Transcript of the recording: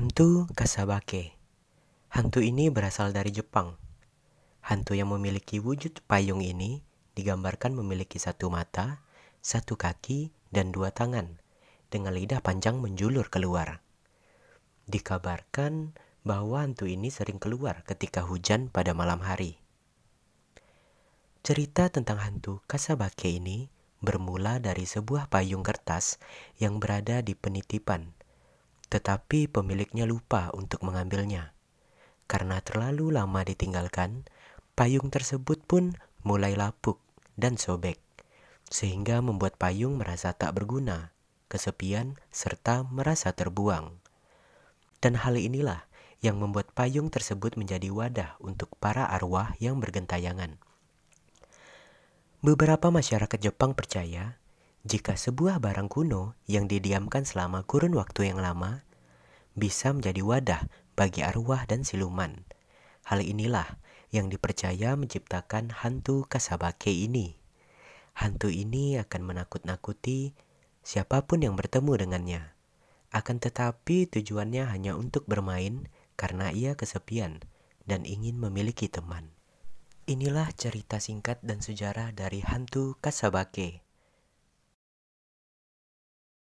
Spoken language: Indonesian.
Hantu Kasabake Hantu ini berasal dari Jepang. Hantu yang memiliki wujud payung ini digambarkan memiliki satu mata, satu kaki, dan dua tangan, dengan lidah panjang menjulur keluar. Dikabarkan bahwa hantu ini sering keluar ketika hujan pada malam hari. Cerita tentang hantu Kasabake ini bermula dari sebuah payung kertas yang berada di penitipan tetapi pemiliknya lupa untuk mengambilnya. Karena terlalu lama ditinggalkan, payung tersebut pun mulai lapuk dan sobek, sehingga membuat payung merasa tak berguna, kesepian, serta merasa terbuang. Dan hal inilah yang membuat payung tersebut menjadi wadah untuk para arwah yang bergentayangan. Beberapa masyarakat Jepang percaya jika sebuah barang kuno yang didiamkan selama kurun waktu yang lama bisa menjadi wadah bagi arwah dan siluman. Hal inilah yang dipercaya menciptakan hantu Kasabake ini. Hantu ini akan menakut-nakuti siapa pun yang bertemu dengannya. Akan tetapi tujuannya hanya untuk bermain karena ia kesepian dan ingin memiliki teman. Inilah cerita singkat dan sejarah dari hantu Kasabake.